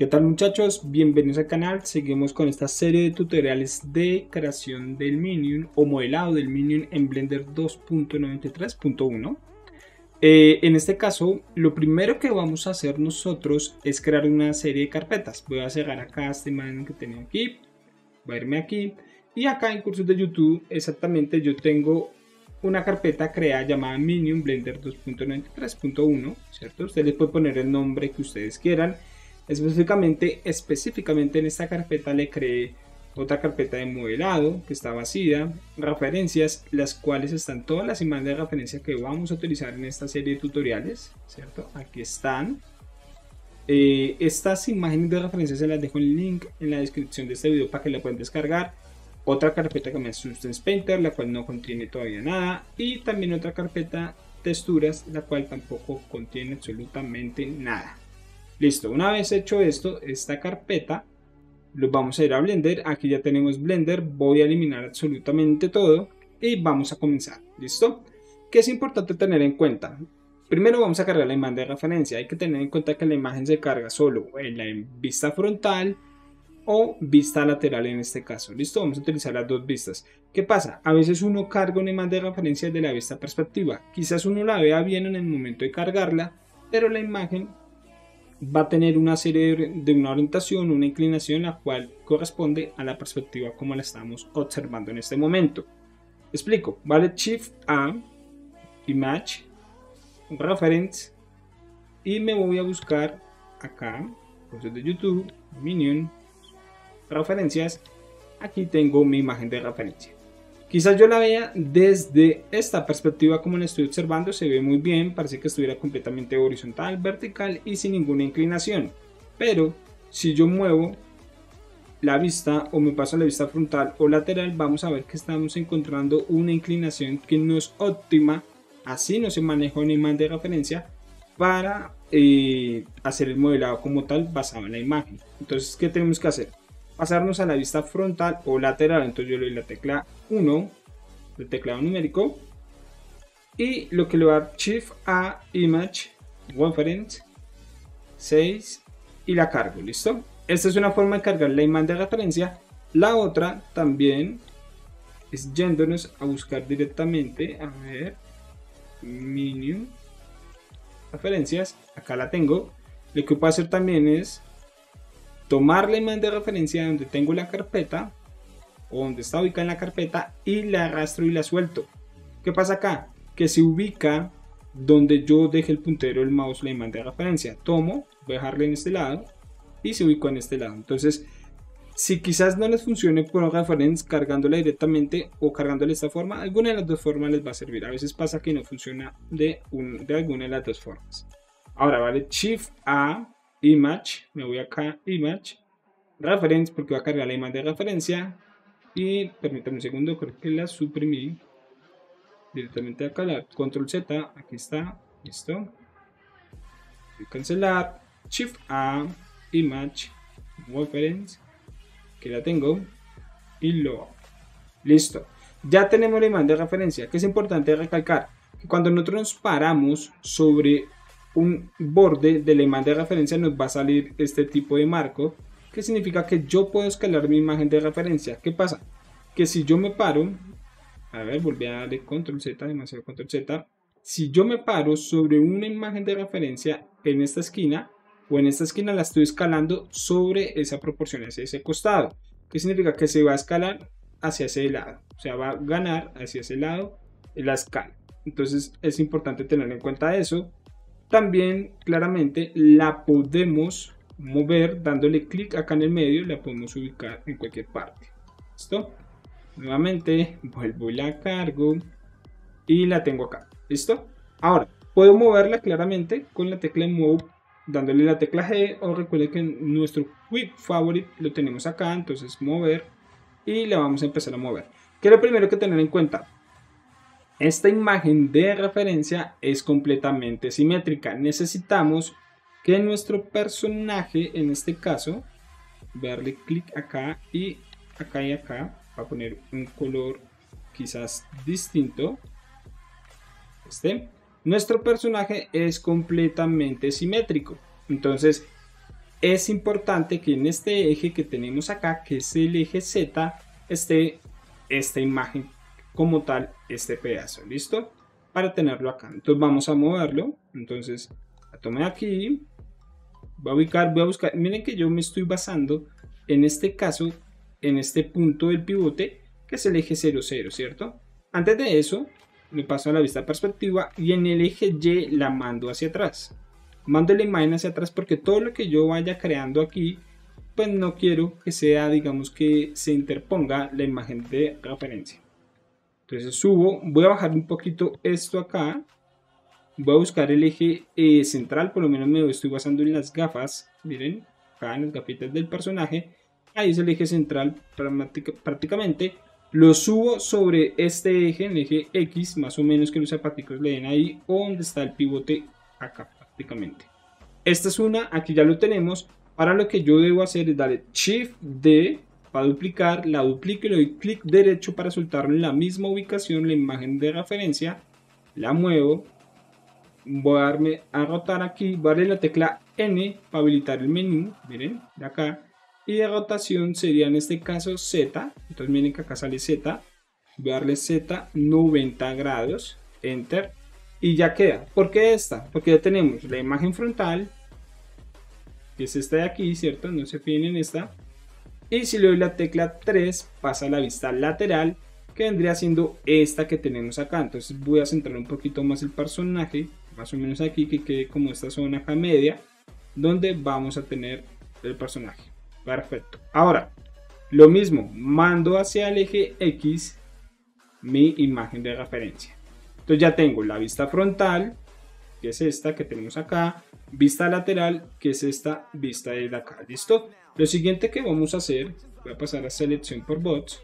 ¿Qué tal muchachos? Bienvenidos al canal. Seguimos con esta serie de tutoriales de creación del Minion o modelado del Minion en Blender 2.93.1. Eh, en este caso, lo primero que vamos a hacer nosotros es crear una serie de carpetas. Voy a cerrar acá este imagen que tenía aquí. Voy a irme aquí. Y acá en cursos de YouTube, exactamente yo tengo una carpeta creada llamada Minion Blender 2.93.1, ¿cierto? Ustedes le pueden poner el nombre que ustedes quieran Específicamente, específicamente en esta carpeta le creé otra carpeta de modelado que está vacía, referencias, las cuales están todas las imágenes de referencia que vamos a utilizar en esta serie de tutoriales, ¿cierto? Aquí están. Eh, estas imágenes de referencia se las dejo en el link en la descripción de este video para que la puedan descargar. Otra carpeta que me Substance Painter, la cual no contiene todavía nada. Y también otra carpeta texturas, la cual tampoco contiene absolutamente nada. Listo, una vez hecho esto, esta carpeta, lo vamos a ir a Blender. Aquí ya tenemos Blender, voy a eliminar absolutamente todo y vamos a comenzar. ¿Listo? ¿Qué es importante tener en cuenta? Primero vamos a cargar la imagen de referencia. Hay que tener en cuenta que la imagen se carga solo en la vista frontal o vista lateral en este caso. ¿Listo? Vamos a utilizar las dos vistas. ¿Qué pasa? A veces uno carga una imagen de referencia de la vista perspectiva. Quizás uno la vea bien en el momento de cargarla, pero la imagen va a tener una serie de una orientación, una inclinación, la cual corresponde a la perspectiva como la estamos observando en este momento. Explico, vale Shift A, Image, Reference, y me voy a buscar acá, cursos de YouTube, Minion, Referencias, aquí tengo mi imagen de referencia. Quizás yo la vea desde esta perspectiva como la estoy observando, se ve muy bien, parece que estuviera completamente horizontal, vertical y sin ninguna inclinación. Pero si yo muevo la vista o me paso a la vista frontal o lateral, vamos a ver que estamos encontrando una inclinación que no es óptima, así no se maneja una imagen de referencia para eh, hacer el modelado como tal basado en la imagen. Entonces, ¿qué tenemos que hacer? Pasarnos a la vista frontal o lateral. Entonces yo le doy la tecla 1, el teclado numérico, y lo que le va a dar Shift A Image Reference 6 y la cargo, ¿listo? Esta es una forma de cargar la imagen de referencia. La otra también es yéndonos a buscar directamente, a ver, Minion, referencias, acá la tengo. Lo que puedo hacer también es tomar la imagen de referencia donde tengo la carpeta o donde está ubicada en la carpeta y la arrastro y la suelto. ¿Qué pasa acá? Que se ubica donde yo deje el puntero del mouse la imagen de referencia. Tomo, voy a dejarle en este lado y se ubicó en este lado. Entonces, si quizás no les funcione por reference cargándola directamente o cargándola de esta forma, alguna de las dos formas les va a servir. A veces pasa que no funciona de, un, de alguna de las dos formas. Ahora, vale, Shift A image, me voy acá, image, reference, porque va a cargar la imagen de referencia, y permítame un segundo, creo que la suprimí directamente acá, la control Z, aquí está, listo, cancelar, shift A, image, reference, que la tengo, y lo listo, ya tenemos la imagen de referencia, que es importante recalcar, que cuando nosotros nos paramos sobre un borde de la imagen de referencia nos va a salir este tipo de marco que significa que yo puedo escalar mi imagen de referencia. ¿qué pasa? que si yo me paro a ver, volví a darle control Z, demasiado control Z. Si yo me paro sobre una imagen de referencia en esta esquina o en esta esquina la estoy escalando sobre esa proporción hacia ese costado. ¿qué significa? que se va a escalar hacia ese lado. O sea, va a ganar hacia ese lado la escala. Entonces es importante tener en cuenta eso también claramente la podemos mover dándole clic acá en el medio, la podemos ubicar en cualquier parte. ¿Listo? Nuevamente vuelvo y la cargo y la tengo acá. ¿Listo? Ahora, puedo moverla claramente con la tecla Move dándole la tecla G o recuerden que nuestro Quick Favorite lo tenemos acá, entonces mover y la vamos a empezar a mover. ¿Qué es lo primero que tener en cuenta? Esta imagen de referencia es completamente simétrica. Necesitamos que nuestro personaje, en este caso, darle clic acá y acá y acá, va a poner un color quizás distinto. Este. Nuestro personaje es completamente simétrico. Entonces, es importante que en este eje que tenemos acá, que es el eje Z, esté esta imagen como tal, este pedazo, ¿listo? Para tenerlo acá. Entonces vamos a moverlo. Entonces, la tomé aquí. Voy a ubicar, voy a buscar. Miren que yo me estoy basando en este caso, en este punto del pivote, que es el eje 00, ¿cierto? Antes de eso, me paso a la vista perspectiva y en el eje Y la mando hacia atrás. Mando la imagen hacia atrás porque todo lo que yo vaya creando aquí, pues no quiero que sea, digamos que se interponga la imagen de referencia. Entonces subo, voy a bajar un poquito esto acá. Voy a buscar el eje eh, central, por lo menos me estoy basando en las gafas. Miren, acá en las gafitas del personaje. Ahí es el eje central prácticamente lo subo sobre este eje, el eje X, más o menos que los zapaticos le den ahí, donde está el pivote acá prácticamente. Esta es una, aquí ya lo tenemos. Ahora lo que yo debo hacer es darle Shift D para duplicar, la duplico y clic derecho para soltar en la misma ubicación la imagen de referencia. La muevo. Voy a darme a rotar aquí, voy a darle la tecla N para habilitar el menú. Miren, de acá y de rotación sería en este caso Z. Entonces miren que acá sale Z. Voy a darle Z 90 grados. Enter. Y ya queda. ¿Por qué esta? Porque ya tenemos la imagen frontal. Que es esta de aquí, ¿cierto? No se fíen en esta. Y si le doy la tecla 3 pasa a la vista lateral. Que vendría siendo esta que tenemos acá. Entonces voy a centrar un poquito más el personaje. Más o menos aquí que quede como esta zona acá media. Donde vamos a tener el personaje. Perfecto. Ahora, lo mismo, mando hacia el eje X mi imagen de referencia. Entonces ya tengo la vista frontal, que es esta que tenemos acá, vista lateral, que es esta vista de acá. ¿Listo? Lo siguiente que vamos a hacer, voy a pasar a selección por bots,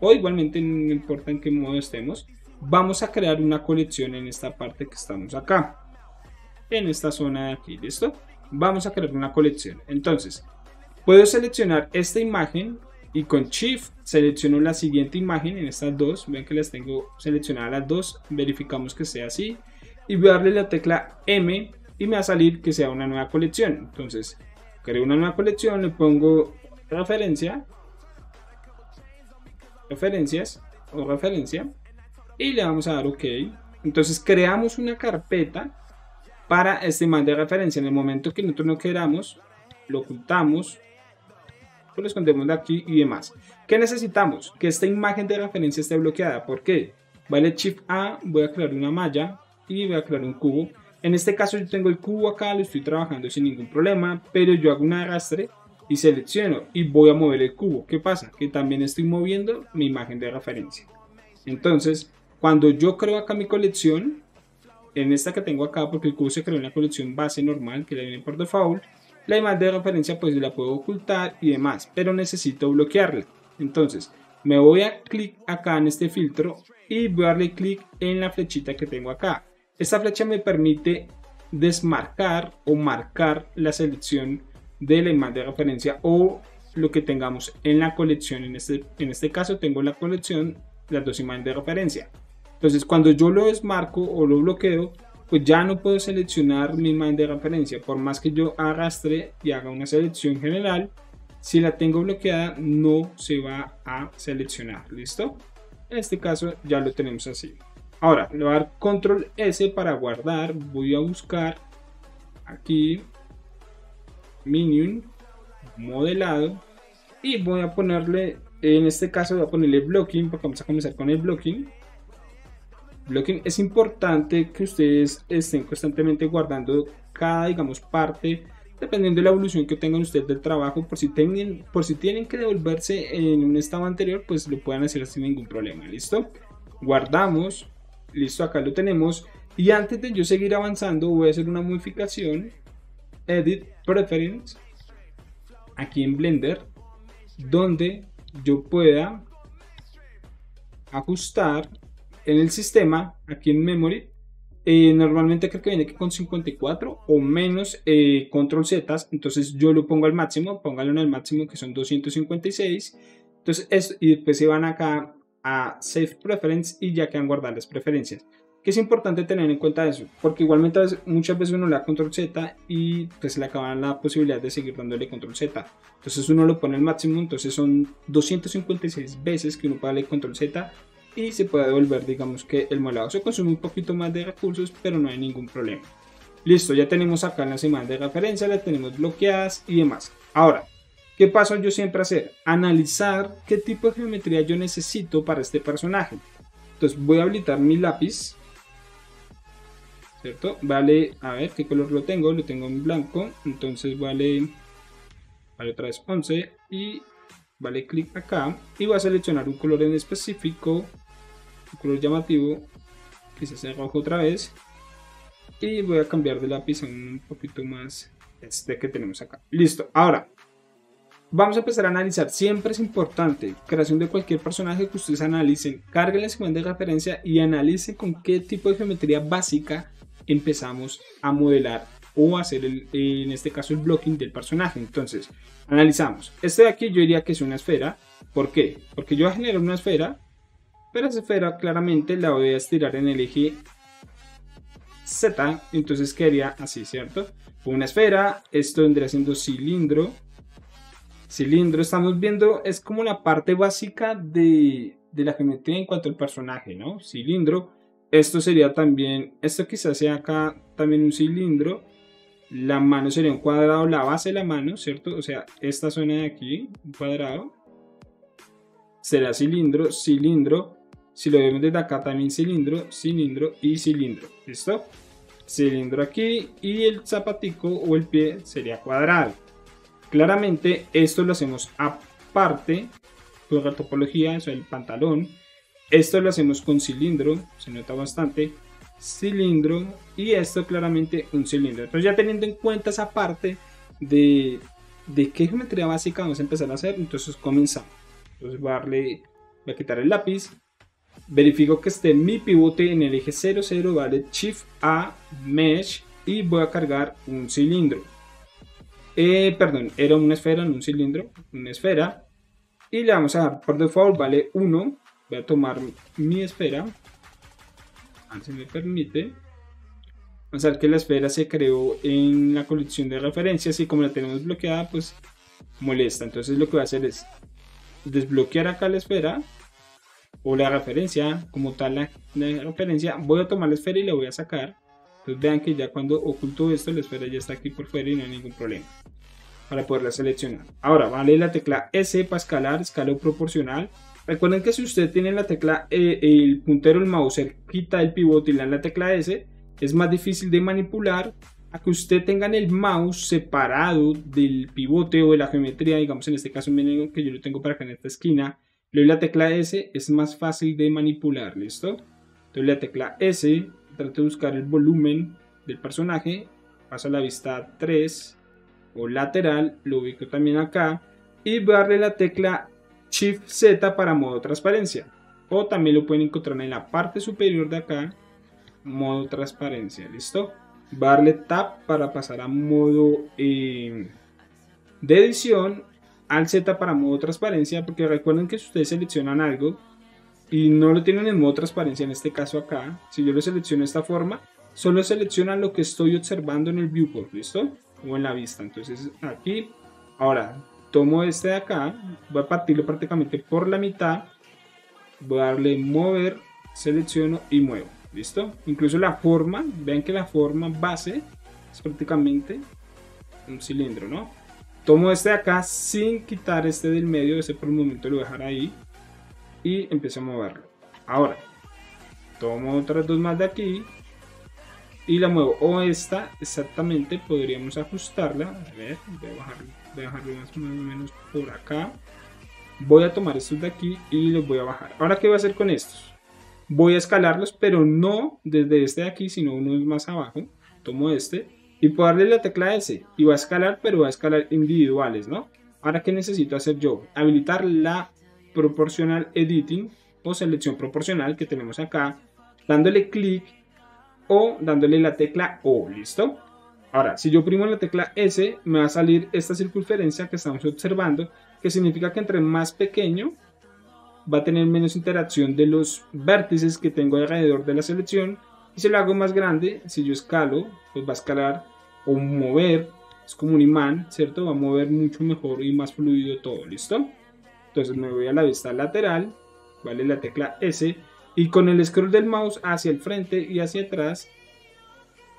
o igualmente no importa en qué modo estemos, vamos a crear una colección en esta parte que estamos acá, en esta zona de aquí, ¿listo? Vamos a crear una colección. Entonces, Puedo seleccionar esta imagen y con Shift selecciono la siguiente imagen en estas dos. Ven que las tengo seleccionadas las dos. Verificamos que sea así. Y voy a darle la tecla M y me va a salir que sea una nueva colección. Entonces, creo una nueva colección, le pongo referencia, referencias o referencia y le vamos a dar OK. Entonces, creamos una carpeta para este imagen de referencia. En el momento que nosotros no queramos, lo ocultamos lo escondemos de aquí y demás. ¿Qué necesitamos? Que esta imagen de referencia esté bloqueada. ¿Por qué? Vale, Shift A, voy a crear una malla y voy a crear un cubo. En este caso yo tengo el cubo acá, lo estoy trabajando sin ningún problema, pero yo hago un arrastre y selecciono y voy a mover el cubo. ¿Qué pasa? Que también estoy moviendo mi imagen de referencia. Entonces, cuando yo creo acá mi colección, en esta que tengo acá, porque el cubo se creó en la colección base normal que le viene por default, la imagen de referencia pues la puedo ocultar y demás, pero necesito bloquearla. Entonces me voy a clic acá en este filtro y voy a darle clic en la flechita que tengo acá. Esta flecha me permite desmarcar o marcar la selección de la imagen de referencia o lo que tengamos en la colección. En este, en este caso tengo la colección las dos imágenes de referencia. Entonces cuando yo lo desmarco o lo bloqueo, pues ya no puedo seleccionar mi imagen de referencia. Por más que yo arrastre y haga una selección general, si la tengo bloqueada no se va a seleccionar. ¿Listo? En este caso ya lo tenemos así. Ahora, le voy a dar control S para guardar. Voy a buscar aquí Minion, modelado. Y voy a ponerle, en este caso voy a ponerle blocking, porque vamos a comenzar con el blocking blocking es importante que ustedes estén constantemente guardando cada, digamos, parte, dependiendo de la evolución que tengan ustedes del trabajo, por si, tienen, por si tienen que devolverse en un estado anterior, pues lo puedan hacer sin ningún problema, ¿listo? Guardamos, listo, acá lo tenemos, y antes de yo seguir avanzando, voy a hacer una modificación, Edit Preference, aquí en Blender, donde yo pueda ajustar en el sistema, aquí en memory, eh, normalmente creo que viene con 54 o menos eh, control Z, entonces yo lo pongo al máximo, póngalo en el máximo que son 256, entonces y después se van acá a Save Preference y ya quedan guardadas las preferencias. ¿Qué que es importante tener en cuenta eso, porque igualmente muchas veces uno le da control Z y pues le acaban la posibilidad de seguir dándole control Z. Entonces uno lo pone al máximo, entonces son 256 veces que uno puede darle control Z y se puede devolver, digamos que el modelado se consume un poquito más de recursos, pero no hay ningún problema. Listo, ya tenemos acá las imágenes de referencia, las tenemos bloqueadas y demás. Ahora, ¿qué paso yo siempre hacer? Analizar qué tipo de geometría yo necesito para este personaje. Entonces voy a habilitar mi lápiz ¿cierto? Vale, a ver qué color lo tengo, lo tengo en blanco, entonces vale, vale otra vez 11 y vale clic acá y voy a seleccionar un color en específico, un color llamativo, que se hace rojo otra vez y voy a cambiar de lápiz a un poquito más este que tenemos acá. Listo, ahora vamos a empezar a analizar. Siempre es importante, creación de cualquier personaje que ustedes analicen, carguen la segunda referencia y analicen con qué tipo de geometría básica empezamos a modelar o hacer el, en este caso el blocking del personaje. Entonces, analizamos. Este de aquí yo diría que es una esfera. ¿Por qué? Porque yo voy a generar una esfera, pero esa esfera claramente la voy a estirar en el eje Z, entonces quedaría así, ¿cierto? Una esfera, esto vendría siendo cilindro. Cilindro, estamos viendo, es como la parte básica de, de la geometría en cuanto al personaje, ¿no? Cilindro, esto sería también, esto quizás sea acá también un cilindro. La mano sería un cuadrado, la base de la mano, ¿cierto? O sea, esta zona de aquí, un cuadrado. Será cilindro, cilindro. Si lo vemos desde acá también cilindro, cilindro y cilindro. ¿Listo? Cilindro aquí y el zapatico o el pie sería cuadrado. Claramente esto lo hacemos aparte por la topología, o sea, el pantalón esto lo hacemos con cilindro, se nota bastante. Cilindro y esto claramente un cilindro. Entonces ya teniendo en cuenta esa parte de, de qué geometría básica vamos a empezar a hacer, entonces comenzamos. Entonces voy a darle, voy a quitar el lápiz. Verifico que esté mi pivote en el eje 00, vale Shift A, Mesh y voy a cargar un cilindro. Eh, perdón, era una esfera, no un cilindro, una esfera. Y le vamos a dar por default, vale 1 voy a tomar mi esfera. Si me permite. Vamos a ver que la esfera se creó en la colección de referencias y como la tenemos bloqueada pues molesta. Entonces lo que voy a hacer es desbloquear acá la esfera o la referencia como tal la, referencia. Voy a tomar la esfera y la voy a sacar entonces vean que ya cuando oculto esto la esfera ya está aquí por fuera y no hay ningún problema para poderla seleccionar. Ahora vale la tecla S para escalar escalo proporcional. Recuerden que si usted tiene la tecla, eh, el puntero del mouse quita el pivote y le da la tecla S, es más difícil de manipular a que usted tenga el mouse separado del pivote o de la geometría, digamos en este caso que yo lo tengo para acá en esta esquina, le doy la tecla S, es más fácil de manipular, ¿listo? Entonces la tecla S, trato de buscar el volumen del personaje, paso a la vista 3 o lateral, lo ubico también acá y voy a darle la tecla Shift Z para modo transparencia. O también lo pueden encontrar en la parte superior de acá, modo transparencia. ¿Listo? darle Tab para pasar a modo eh, de edición. Al Z para modo transparencia. Porque recuerden que si ustedes seleccionan algo y no lo tienen en modo transparencia, en este caso acá, si yo lo selecciono de esta forma, solo selecciona lo que estoy observando en el viewport. ¿Listo? O en la vista. Entonces aquí, ahora tomo este de acá, voy a partirlo prácticamente por la mitad, voy a darle mover, selecciono y muevo, ¿listo? Incluso la forma, vean que la forma base es prácticamente un cilindro, ¿no? Tomo este de acá sin quitar este del medio, ese por un momento lo voy a dejar ahí y empiezo a moverlo. Ahora, tomo otras dos más de aquí y la muevo. O esta exactamente podríamos ajustarla. A ver, voy a bajarlo dejarlo más o menos por acá. Voy a tomar estos de aquí y los voy a bajar. Ahora, ¿qué voy a hacer con estos? Voy a escalarlos, pero no desde este de aquí, sino uno más abajo. Tomo este y puedo darle la tecla S y va a escalar, pero va a escalar individuales, ¿no? Ahora, ¿qué necesito hacer yo? Habilitar la Proportional Editing o selección proporcional que tenemos acá, dándole clic o dándole la tecla O, ¿listo? Ahora, si yo oprimo la tecla S, me va a salir esta circunferencia que estamos observando, que significa que entre más pequeño va a tener menos interacción de los vértices que tengo alrededor de la selección Y si lo hago más grande, si yo escalo, pues va a escalar o mover, es como un imán, ¿cierto? Va a mover mucho mejor y más fluido todo, ¿listo? Entonces me voy a la vista lateral, ¿vale? La tecla S y con el scroll del mouse hacia el frente y hacia atrás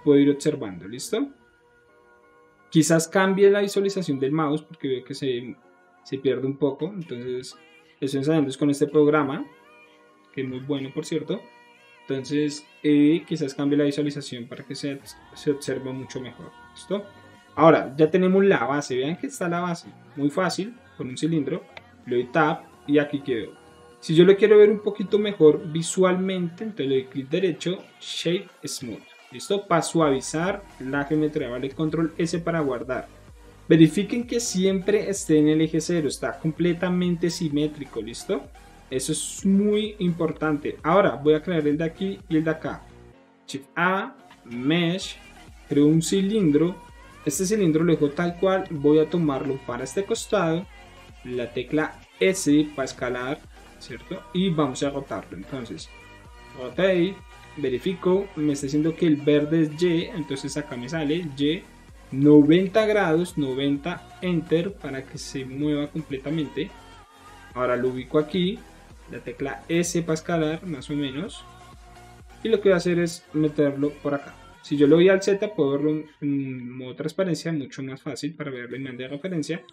puedo ir observando, ¿listo? Quizás cambie la visualización del mouse porque veo que se, pierde un poco, entonces estoy ensayando con este programa, que es muy bueno por cierto, entonces eh, quizás cambie la visualización para que se, se observe mucho mejor, ¿listo? Ahora, ya tenemos la base, vean que está la base, muy fácil, con un cilindro, le doy tap y aquí quedó. Si yo lo quiero ver un poquito mejor visualmente, entonces le doy clic derecho, Shape Smooth. ¿Listo? Para suavizar la geometría, ¿vale? Control S para guardar. Verifiquen que siempre esté en el eje 0, está completamente simétrico, ¿listo? Eso es muy importante. Ahora voy a crear el de aquí y el de acá. Shift A, Mesh, creo un cilindro. Este cilindro lo dejo tal cual, voy a tomarlo para este costado. La tecla S para escalar, ¿cierto? Y vamos a rotarlo. Entonces, rotate, verifico, me está diciendo que el verde es Y, entonces acá me sale Y 90 grados, 90 enter para que se mueva completamente. Ahora lo ubico aquí, la tecla S para escalar más o menos. Y lo que voy a hacer es meterlo por acá. Si yo lo voy al Z, puedo verlo en modo transparencia, mucho más fácil para ver la imagen de referencia.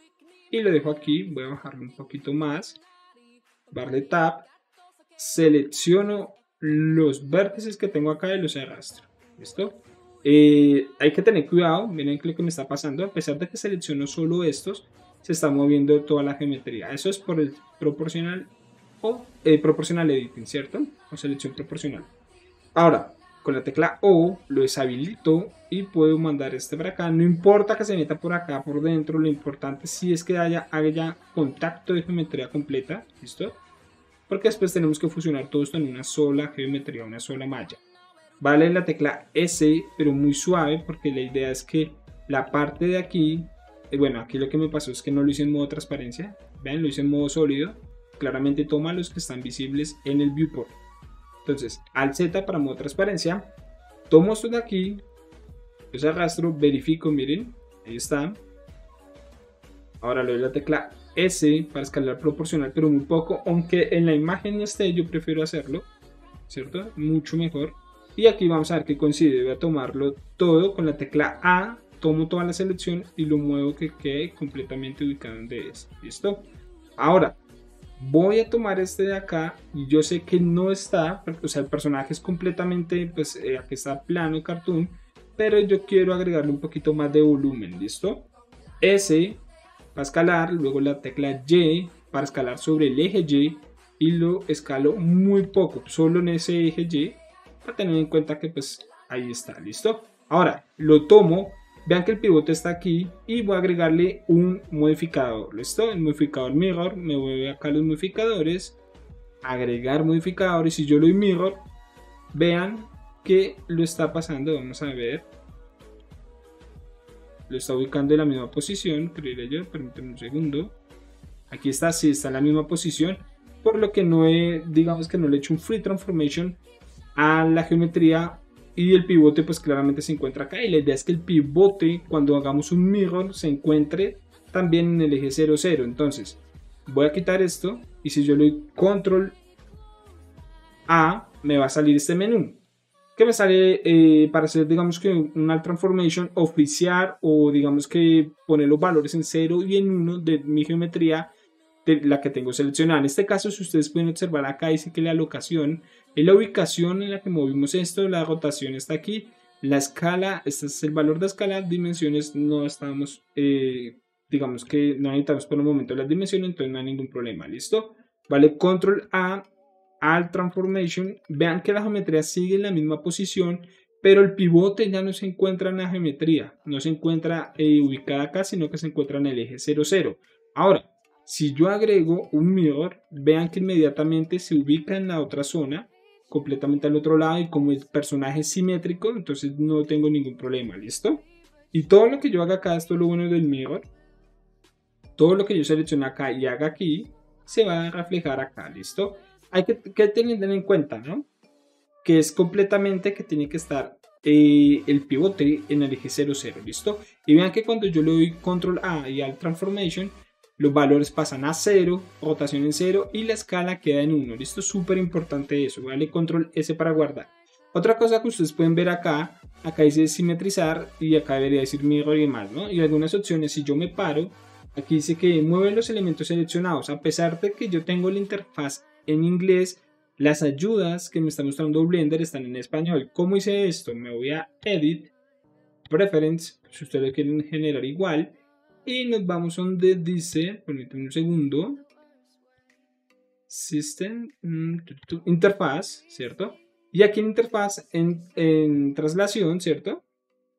Y lo dejo aquí, voy a bajarlo un poquito más. Darle tap, selecciono los vértices que tengo acá y los arrastro. ¿Listo? Eh, hay que tener cuidado, miren lo que me está pasando, a pesar de que selecciono solo estos, se está moviendo toda la geometría. Eso es por el proporcional o eh, proporcional editing, ¿cierto? O selección proporcional. Ahora, con la tecla O lo deshabilito y puedo mandar este para acá. No importa que se meta por acá, por dentro, lo importante sí es que haya, haya contacto de geometría completa, ¿listo? porque después tenemos que fusionar todo esto en una sola geometría, una sola malla. Vale la tecla S, pero muy suave, porque la idea es que la parte de aquí, eh, bueno, aquí lo que me pasó es que no lo hice en modo transparencia, vean, lo hice en modo sólido, claramente toma los que están visibles en el viewport. Entonces, al Z para modo transparencia, tomo esto de aquí, los arrastro, verifico, miren, ahí está. Ahora le doy la tecla S para escalar proporcional, pero muy poco, aunque en la imagen esté, yo prefiero hacerlo, ¿cierto? Mucho mejor. Y aquí vamos a ver que coincide, voy a tomarlo todo con la tecla A, tomo toda la selección y lo muevo que quede completamente ubicado donde es, ¿listo? Ahora, voy a tomar este de acá y yo sé que no está, o sea, el personaje es completamente, pues eh, aquí está plano, cartoon, pero yo quiero agregarle un poquito más de volumen, ¿listo? S para escalar, luego la tecla Y para escalar sobre el eje Y y lo escalo muy poco, solo en ese eje Y, para tener en cuenta que pues ahí está, ¿listo? Ahora lo tomo, vean que el pivote está aquí y voy a agregarle un modificador, ¿listo? El modificador mirror, me voy acá los modificadores, agregar modificadores, si yo lo doy mirror, vean que lo está pasando, vamos a ver, lo está ubicando en la misma posición, creeré yo, permítanme un segundo. Aquí está, sí está en la misma posición, por lo que no he, digamos que no le he hecho un free transformation a la geometría y el pivote pues claramente se encuentra acá y la idea es que el pivote cuando hagamos un mirror se encuentre también en el eje 0, 0. Entonces voy a quitar esto y si yo le doy control A me va a salir este menú que me sale eh, para hacer, digamos que una transformation oficial o digamos que poner los valores en 0 y en 1 de mi geometría la que tengo seleccionada. En este caso, si ustedes pueden observar acá, dice que la locación es la ubicación en la que movimos esto, la rotación está aquí, la escala, este es el valor de escala, dimensiones no estamos, eh, digamos que no necesitamos por el momento las dimensiones, entonces no hay ningún problema, ¿listo? Vale, control A al transformation, vean que la geometría sigue en la misma posición, pero el pivote ya no se encuentra en la geometría, no se encuentra eh, ubicada acá, sino que se encuentra en el eje 0, 0. Ahora, si yo agrego un mirror, vean que inmediatamente se ubica en la otra zona, completamente al otro lado, y como el personaje es simétrico, entonces no tengo ningún problema, ¿listo? Y todo lo que yo haga acá, esto es lo bueno del mirror, todo lo que yo seleccione acá y haga aquí, se va a reflejar acá, ¿listo? hay que, tener en cuenta, ¿no? que es completamente que tiene que estar eh, el pivote en el eje 0, 0, ¿listo? Y vean que cuando yo le doy control A y al transformation, los valores pasan a 0, rotación en 0 y la escala queda en 1, ¿listo? Súper importante eso, darle control S para guardar. Otra cosa que ustedes pueden ver acá, acá dice simetrizar y acá debería decir mirror y demás, ¿no? Y algunas opciones, si yo me paro, aquí dice que mueve los elementos seleccionados. A pesar de que yo tengo la interfaz en inglés, las ayudas que me está mostrando Blender están en español. ¿Cómo hice esto? Me voy a Edit, Preference, si ustedes quieren generar igual, y nos vamos donde dice, permítanme un segundo, System, mm, Interfaz, ¿cierto? Y aquí en interfaz, en, traslación, ¿cierto?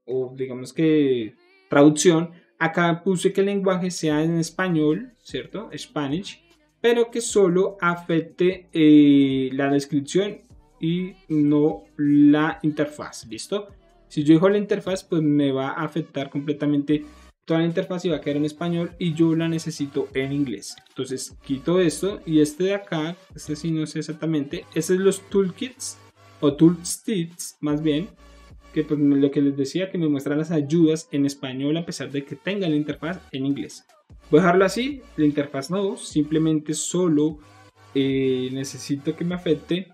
O digamos que traducción, acá puse que el lenguaje sea en español, ¿cierto? Spanish, pero que solo afecte eh, la descripción y no la interfaz, ¿listo? Si yo dejo la interfaz, pues me va a afectar completamente toda la interfaz va a quedar en español y yo la necesito en inglés. Entonces quito esto y este de acá, este sí no sé exactamente, este es los toolkits o tooltips más bien, que pues lo que les decía que me muestra las ayudas en español a pesar de que tenga la interfaz en inglés. Voy a dejarlo así, la interfaz no, simplemente solo eh, necesito que me afecte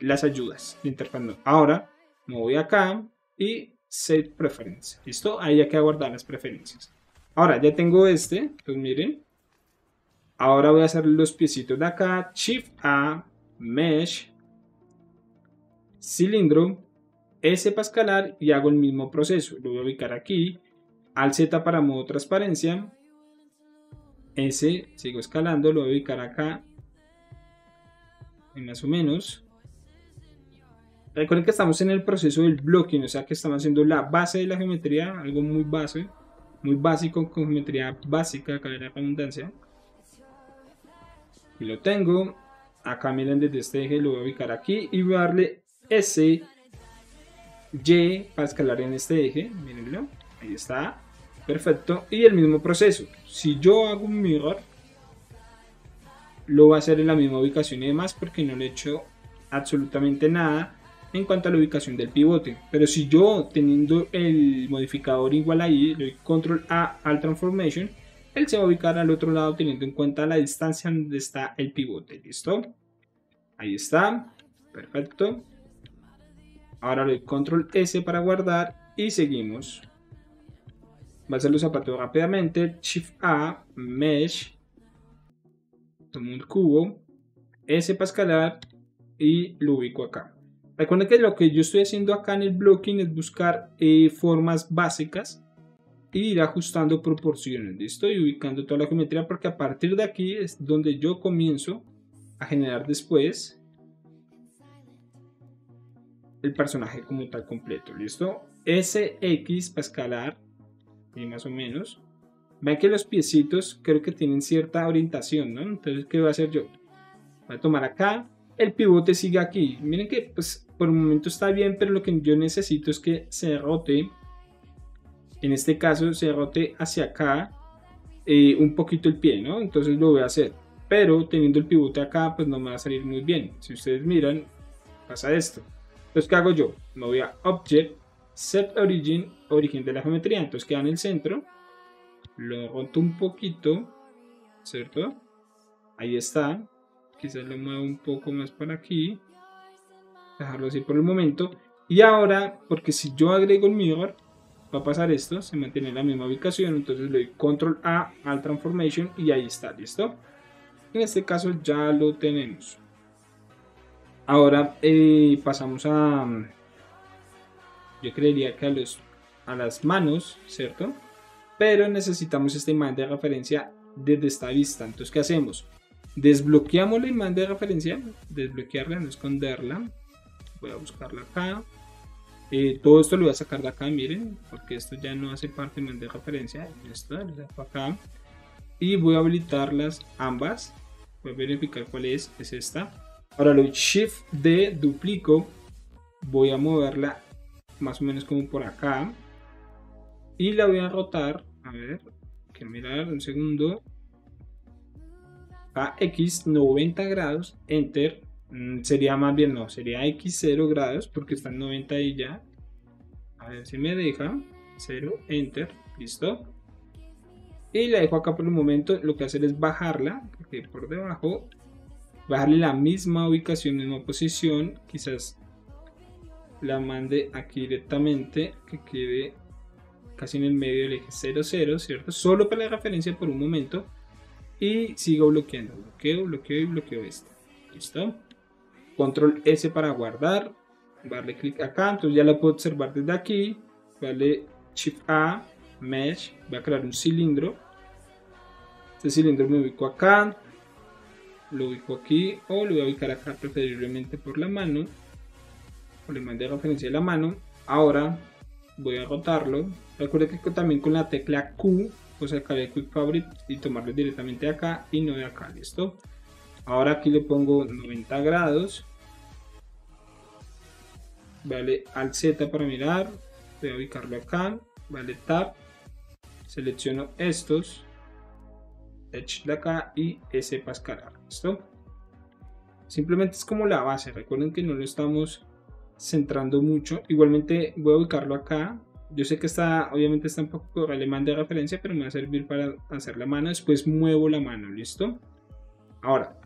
las ayudas, la interfaz no. Ahora me voy acá y Set Preference, ¿listo? Ahí ya queda guardar las preferencias. Ahora ya tengo este, pues miren. Ahora voy a hacer los piecitos de acá, Shift A, Mesh, cilindro, S para escalar y hago el mismo proceso. Lo voy a ubicar aquí, al Z para modo transparencia, S, sigo escalando, lo voy a ubicar acá, más o menos. Recuerden que estamos en el proceso del blocking, o sea que estamos haciendo la base de la geometría, algo muy base, muy básico, con geometría básica, de la redundancia. Y lo tengo, acá miren desde este eje lo voy a ubicar aquí y voy a darle S, Y para escalar en este eje, mirenlo, ahí está, perfecto, y el mismo proceso, si yo hago un mirror, lo va a hacer en la misma ubicación y demás porque no le he hecho absolutamente nada en cuanto a la ubicación del pivote. Pero si yo teniendo el modificador igual ahí, le doy control A al transformation, él se va a ubicar al otro lado teniendo en cuenta la distancia donde está el pivote. ¿Listo? Ahí está. Perfecto. Ahora le doy control S para guardar y seguimos. Va a hacer los zapatos rápidamente. Shift A, Mesh. Tomo el cubo. S para escalar y lo ubico acá. Recuerden que lo que yo estoy haciendo acá en el blocking es buscar eh, formas básicas y ir ajustando proporciones. ¿Listo? Y ubicando toda la geometría porque a partir de aquí es donde yo comienzo a generar después el personaje como tal completo, ¿listo? SX para escalar, y más o menos. Ven que los piecitos creo que tienen cierta orientación, ¿no? Entonces, ¿qué voy a hacer yo? Voy a tomar acá, el pivote sigue aquí. Miren que, pues, por un momento está bien, pero lo que yo necesito es que se rote, en este caso, se rote hacia acá eh, un poquito el pie, ¿no? Entonces lo voy a hacer. Pero teniendo el pivote acá, pues no me va a salir muy bien. Si ustedes miran, pasa esto. Entonces, ¿qué hago yo? Me voy a Object, Set Origin, origen de la geometría. Entonces queda en el centro. Lo roto un poquito, ¿cierto? Ahí está. Quizás lo muevo un poco más para aquí. Dejarlo así por el momento. Y ahora, porque si yo agrego el mirror, va a pasar esto, se mantiene en la misma ubicación, entonces le doy control A al transformation y ahí está, ¿listo? En este caso ya lo tenemos. Ahora eh, pasamos a, yo creería que a, los, a las manos, ¿cierto? Pero necesitamos esta imagen de referencia desde esta vista. Entonces, ¿qué hacemos? Desbloqueamos la imagen de referencia, desbloquearla, no esconderla. Voy a buscarla acá. Eh, todo esto lo voy a sacar de acá, miren, porque esto ya no hace parte de referencia. Esto lo saco acá. Y voy a habilitarlas ambas. Voy a verificar cuál es, es esta Ahora lo Shift D duplico. Voy a moverla más o menos como por acá. Y la voy a rotar. A ver, quiero mirar un segundo. A X 90 grados. Enter. Mm, sería más bien, no, sería X0 grados porque está en 90 y ya. A ver si me deja. 0, enter, listo. Y la dejo acá por el momento. Lo que hacer es bajarla, porque por debajo, bajarle la misma ubicación, misma posición. Quizás la mande aquí directamente, que quede casi en el medio del eje 0, 0, ¿cierto? Solo para la referencia por un momento. Y sigo bloqueando, bloqueo, bloqueo y bloqueo este. ¿Listo? Control S para guardar. Darle clic acá, entonces ya lo puedo observar desde aquí. Vale, Shift A, Mesh, voy a crear un cilindro. Este cilindro me ubico acá, lo ubico aquí o lo voy a ubicar acá preferiblemente por la mano. O le mandé referencia a la mano. Ahora voy a rotarlo. Recuerda que también con la tecla Q, pues sacaré Quick Fabric y tomarlo directamente de acá y no de acá, ¿listo? Ahora aquí le pongo 90 grados. Vale, al Z para mirar. Voy a ubicarlo acá. Vale, Tab. Selecciono estos. Edge de acá y S para escalar. ¿Listo? Simplemente es como la base. Recuerden que no lo estamos centrando mucho. Igualmente voy a ubicarlo acá. Yo sé que está, obviamente está un poco alemán de referencia, pero me va a servir para hacer la mano. Después muevo la mano, ¿listo? Ahora,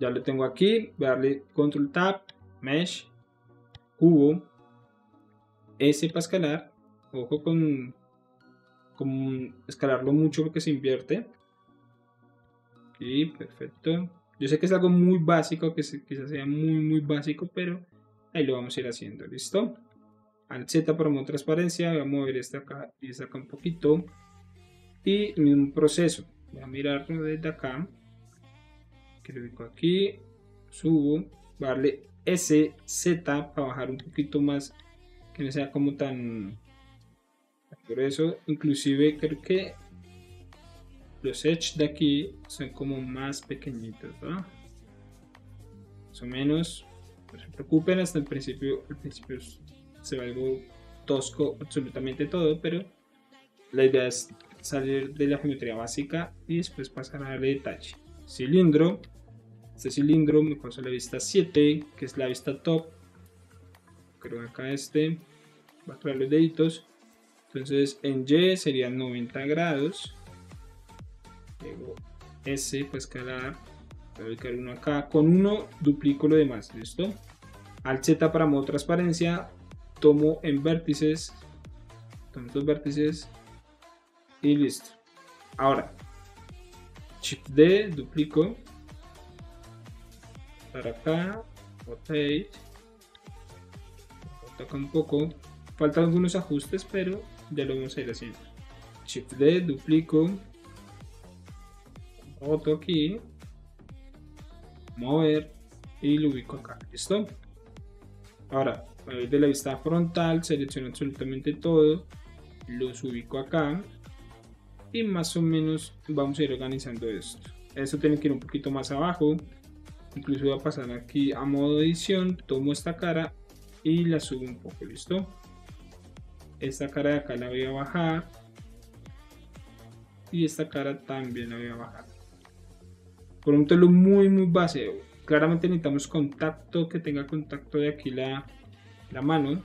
ya lo tengo aquí. Voy a darle Control Tab, Mesh, Cubo, S para escalar. Ojo con, con escalarlo mucho porque se invierte. Aquí, perfecto. Yo sé que es algo muy básico, que quizás sea muy, muy básico, pero ahí lo vamos a ir haciendo, ¿listo? Al Z para mover transparencia, voy a mover esta acá y esta acá un poquito. Y el mismo proceso, voy a mirarlo desde acá aquí, subo, darle S, Z para bajar un poquito más, que no sea como tan por eso inclusive creo que los edge de aquí son como más pequeñitos, ¿no? Más o menos, no se preocupen, hasta el principio, al principio se ve algo tosco absolutamente todo, pero la idea es salir de la geometría básica y después pasar a darle detalle. Cilindro, este cilindro me pasa la vista 7, que es la vista top. Creo acá este. Va a crear los deditos. Entonces en Y serían 90 grados. Luego S para escalar. Voy a ubicar uno acá. Con uno duplico lo demás. ¿Listo? Al Z para modo transparencia. Tomo en vértices. Tomo estos vértices. Y listo. Ahora. Shift D, duplico para acá, rotate, toca un poco, faltan algunos ajustes, pero ya lo vamos a ir haciendo. Shift D, duplico, otro aquí, mover. Y lo ubico acá, ¿listo? Ahora, a ver de la vista frontal, selecciono absolutamente todo, los ubico acá. Y más o menos vamos a ir organizando esto. Esto tiene que ir un poquito más abajo, incluso voy a pasar aquí a modo edición tomo esta cara y la subo un poco listo esta cara de acá la voy a bajar. Y esta cara también la voy a bajar. Por un telo muy muy base claramente necesitamos contacto que tenga contacto de aquí la, la mano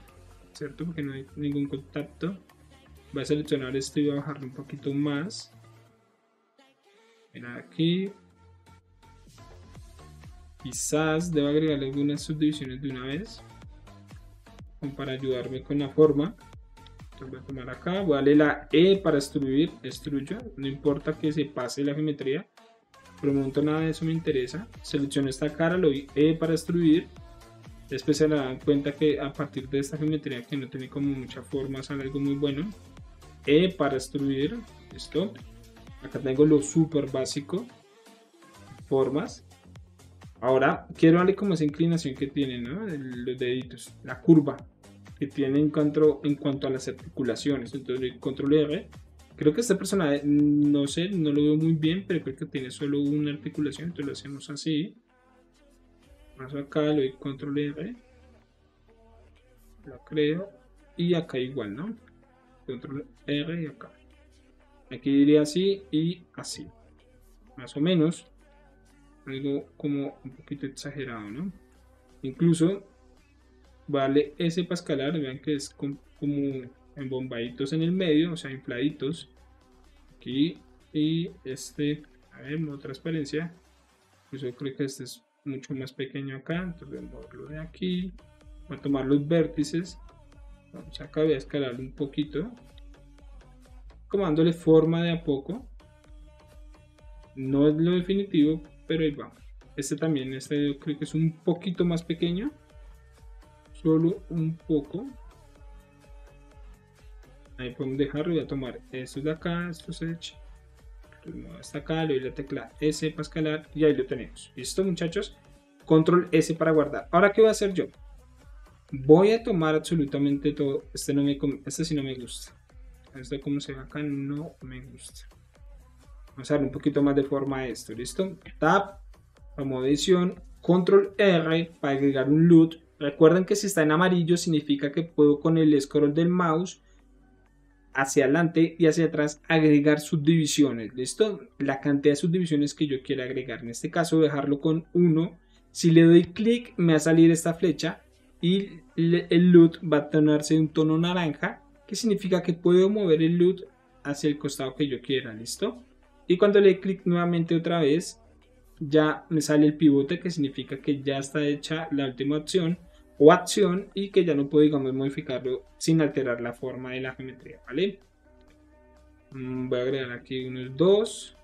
cierto porque no hay ningún contacto. Voy a seleccionar esto y voy a bajarlo un poquito más. Mira aquí Quizás deba agregarle algunas subdivisiones de una vez. para ayudarme con la forma. voy a tomar acá, darle la E para extruir, extruyo. No importa que se pase la geometría. Momento nada de eso me interesa. Selecciono esta cara, lo doy E para extruir. Después se dan cuenta que a partir de esta geometría que no tiene como mucha forma sale algo muy bueno. E para extruir, listo. Acá tengo lo súper básico. Formas. Ahora quiero darle como esa inclinación que tiene, ¿no? Los deditos, la curva que tiene en cuanto, en cuanto a las articulaciones. Entonces, control R. Creo que este personaje, no sé, no lo veo muy bien, pero creo que tiene solo una articulación. Entonces lo hacemos así. Paso acá, le doy control R. Lo creo. Y acá igual, ¿no? Control R y acá. Aquí diría así y así. Más o menos. Algo como un poquito exagerado, ¿no? Incluso vale ese para escalar, vean que es como en bombaditos en el medio, o sea, infladitos. Aquí y este, a ver, modo transparencia. Pues yo creo que este es mucho más pequeño acá, entonces voy a moverlo de aquí. Voy a tomar los vértices. Vamos acá, voy a escalar un poquito. Como dándole forma de a poco. No es lo definitivo, pero ahí vamos. Este también, este yo creo que es un poquito más pequeño. Solo un poco. Ahí podemos dejarlo. Voy a tomar estos de acá, estos Edge. Hasta acá, le doy la tecla S para escalar y ahí lo tenemos. ¿Listo, muchachos? Control S para guardar. Ahora, ¿qué voy a hacer yo? Voy a tomar absolutamente todo. Este, no me, este sí no me gusta. Este como se ve acá no me gusta. Vamos a darle un poquito más de forma esto, ¿listo? Tab, modo edición, control R para agregar un loot. Recuerden que si está en amarillo significa que puedo con el scroll del mouse hacia adelante y hacia atrás agregar subdivisiones, ¿listo? La cantidad de subdivisiones que yo quiera agregar. En este caso dejarlo con 1. Si le doy clic me va a salir esta flecha y el loot va a tornarse de un tono naranja, que significa que puedo mover el loot hacia el costado que yo quiera, ¿listo? Y cuando le doy clic nuevamente otra vez, ya me sale el pivote que significa que ya está hecha la última opción o acción y que ya no puedo digamos modificarlo sin alterar la forma de la geometría, ¿vale? Mm, voy a agregar aquí unos dos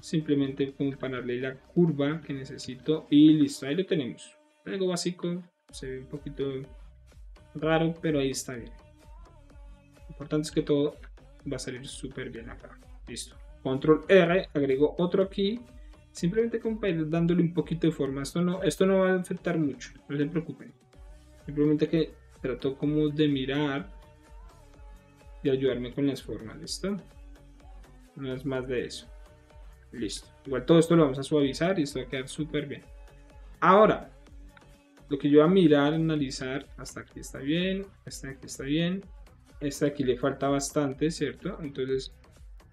simplemente como para darle la curva que necesito y listo, ahí lo tenemos. Algo básico, se ve un poquito raro, pero ahí está bien. Lo importante es que todo va a salir súper bien acá, listo control R, agrego otro aquí simplemente ir dándole un poquito de forma. Esto no, esto no va a afectar mucho no se preocupen. Simplemente que trato como de mirar y ayudarme con las formas listo no es más de eso. Listo. Igual todo esto lo vamos a suavizar y esto va a quedar súper bien. Ahora lo que yo voy a mirar analizar hasta aquí está bien hasta aquí está bien. Este aquí le falta bastante cierto entonces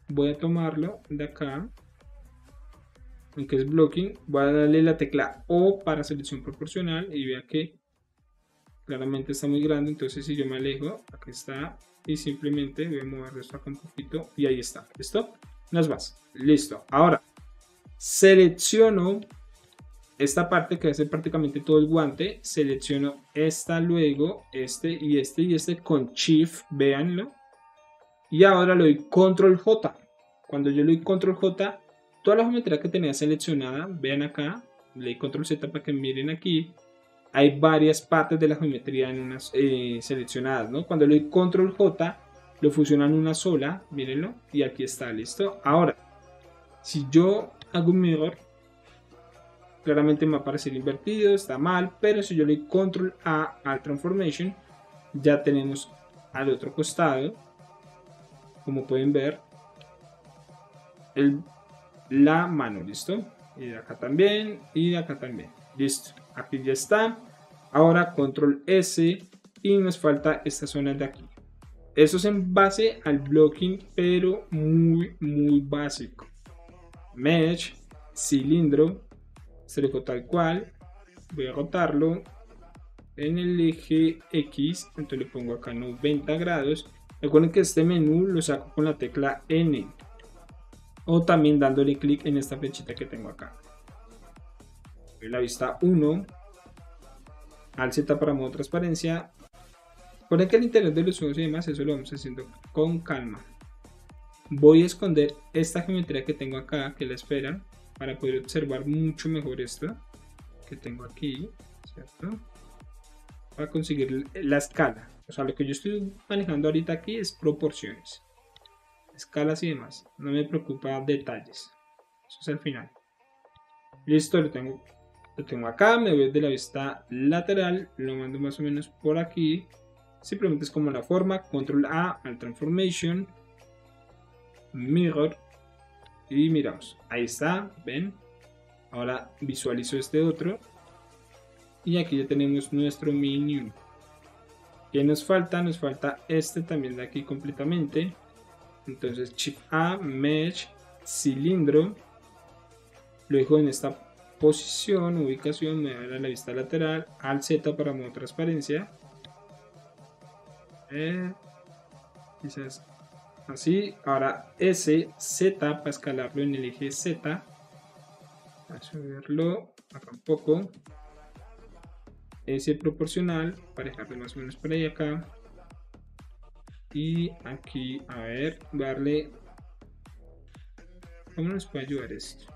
voy a tomarlo de acá aunque es blocking voy a darle la tecla O para selección proporcional y vea que claramente está muy grande entonces si yo me alejo aquí está y simplemente voy a mover esto acá un poquito y ahí está listo es más listo. Ahora selecciono esta parte que ser prácticamente todo el guante selecciono esta luego este y este y este con shift véanlo. Y ahora le doy control J. Cuando yo le doy control J, toda la geometría que tenía seleccionada, vean acá, le doy control Z para que miren aquí, hay varias partes de la geometría en unas, eh, seleccionadas, ¿no? Cuando le doy control J, lo fusionan una sola, mírenlo, y aquí está, listo. Ahora, si yo hago un mirror, claramente me va a aparecer invertido, está mal, pero si yo le doy control A al transformation, ya tenemos al otro costado como pueden ver, la mano, ¿listo? Y de acá también, y de acá también, listo. Aquí ya está. Ahora control S y nos falta esta zona de aquí. Eso es en base al blocking, pero muy, muy básico. Mesh, cilindro, se lo tal cual. Voy a rotarlo en el eje X, entonces le pongo acá 90 grados Recuerden que este menú lo saco con la tecla N o también dándole clic en esta flechita que tengo acá. La vista 1, al Z para modo transparencia. Recuerden que el interior de los ojos y demás, eso lo vamos haciendo con calma. Voy a esconder esta geometría que tengo acá, que la esperan, para poder observar mucho mejor esto que tengo aquí, ¿cierto? Para conseguir la escala. O sea, lo que yo estoy manejando ahorita aquí es proporciones, escalas y demás. No me preocupa detalles. Eso es el final. Listo, lo tengo, lo tengo acá. Me voy de la vista lateral. Lo mando más o menos por aquí. Simplemente es como la forma. Control A al transformation. Mirror. Y miramos. Ahí está. Ven. Ahora visualizo este otro. Y aquí ya tenemos nuestro minion. ¿Qué nos falta? Nos falta este también de aquí completamente. Entonces Shift A, Mesh, cilindro. Lo dejo en esta posición, ubicación, me voy a la vista lateral, al Z para modo transparencia. Eh, quizás así. Ahora S, Z para escalarlo en el eje Z. A subirlo acá un poco. S proporcional para dejarlo más o menos por ahí acá. Y aquí, a ver, darle... ¿Cómo nos puede ayudar esto?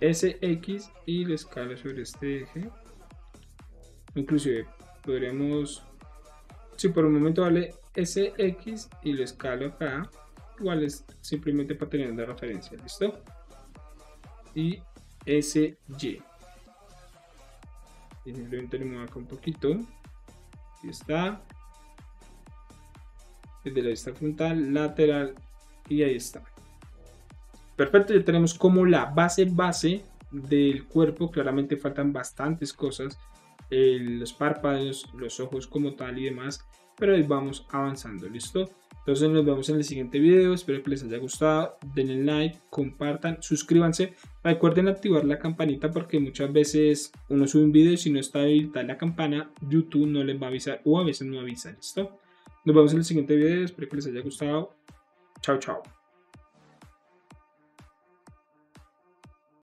SX y lo escalo sobre este eje. Inclusive podríamos, si por un momento vale SX y lo escalo acá, igual es simplemente para tener la referencia, ¿listo? Y SY. Simplemente le muevo acá un poquito. Aquí está. Desde la vista frontal, lateral y ahí está. Perfecto, ya tenemos como la base base del cuerpo. Claramente faltan bastantes cosas. los párpados, los ojos como tal y demás. Pero ahí vamos avanzando, ¿listo? Entonces nos vemos en el siguiente video. Espero que les haya gustado. Denle like, compartan, suscríbanse. Recuerden activar la campanita porque muchas veces uno sube un video y si no está habilitada la campana, YouTube no les va a avisar o a veces no avisa, ¿listo? Nos vemos en el siguiente video. Espero que les haya gustado. Chao, chao.